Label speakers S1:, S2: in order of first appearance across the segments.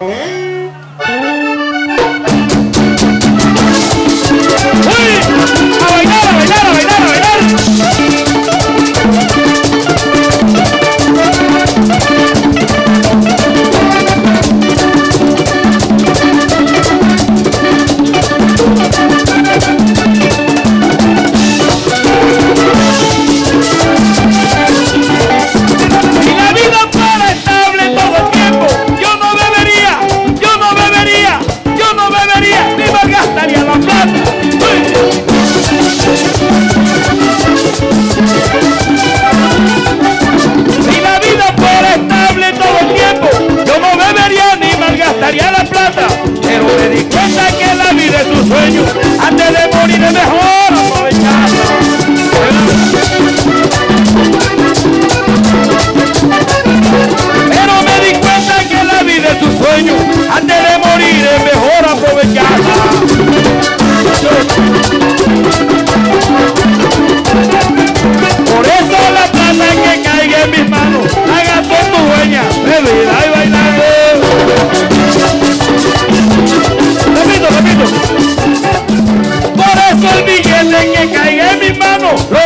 S1: A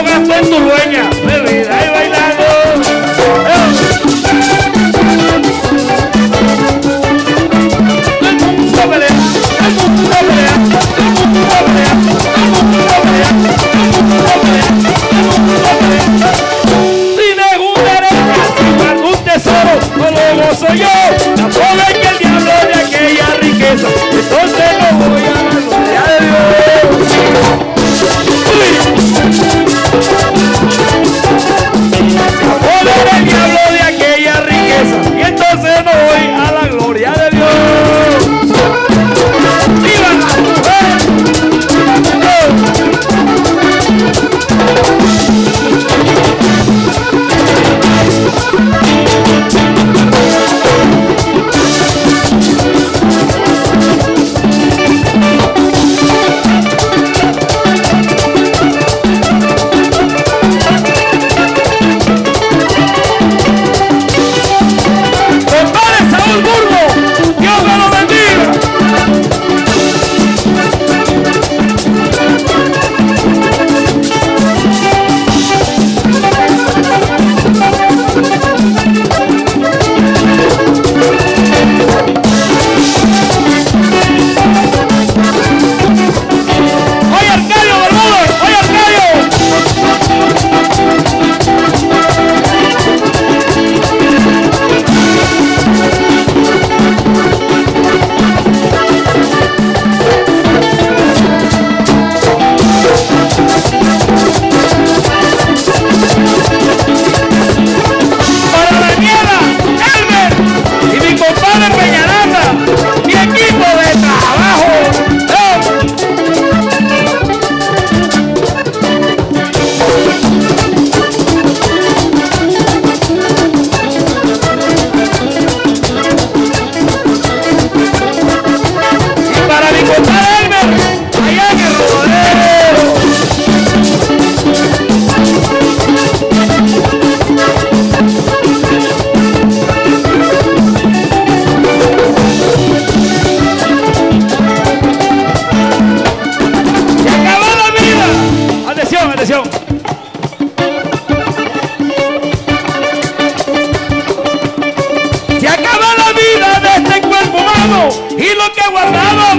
S1: gasto en tu dueña,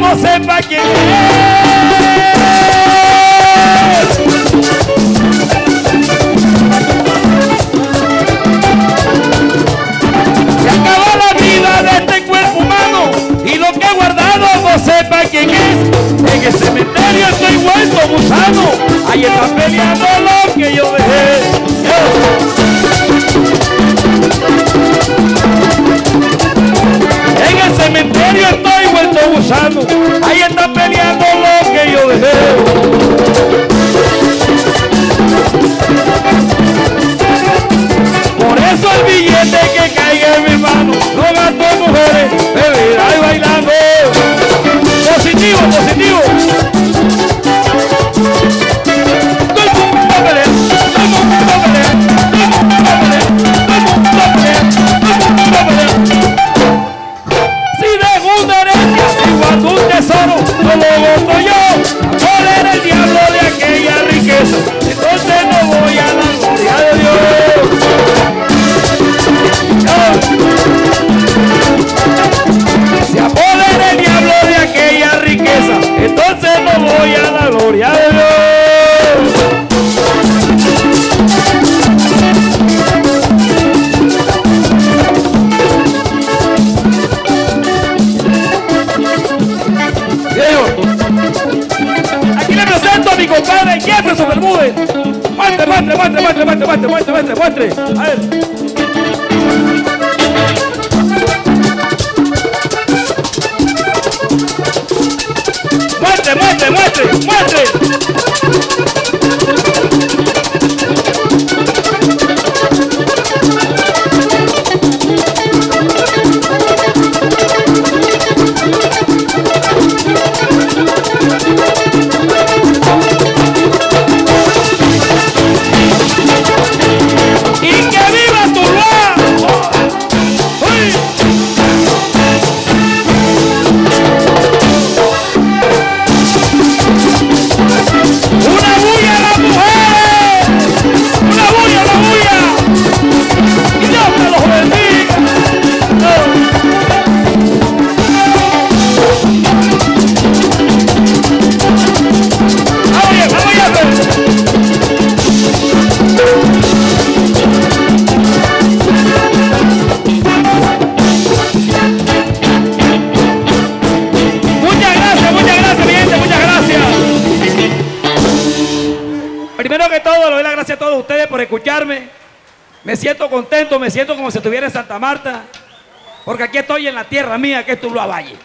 S1: no sepa quién es. soy yo. muestre, muestre, muestre, muestre, muestre, muestre, muestre, muestre. gracias a todos ustedes por escucharme. Me siento contento, me siento como si estuviera en Santa Marta, porque aquí estoy en la tierra mía, que es Tuluá Valle.